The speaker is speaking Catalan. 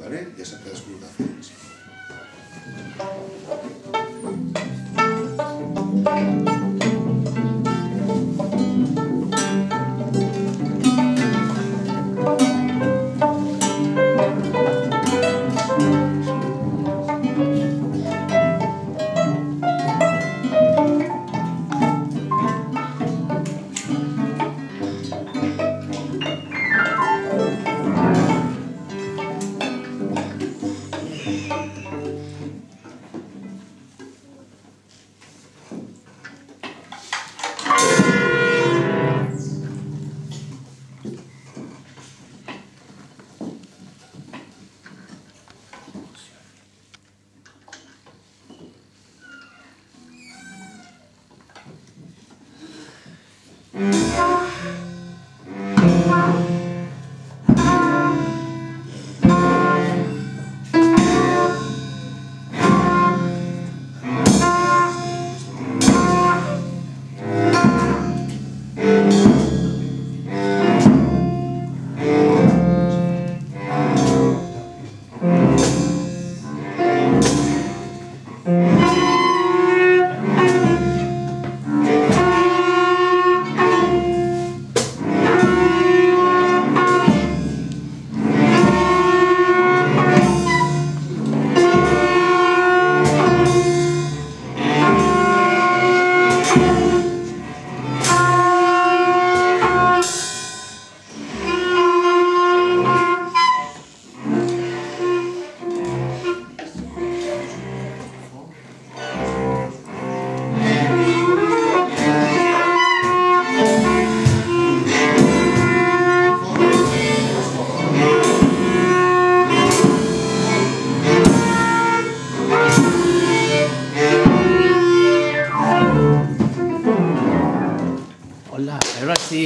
¿vale? Ja sap cadascú el que Thank you. Hola, ahora sí.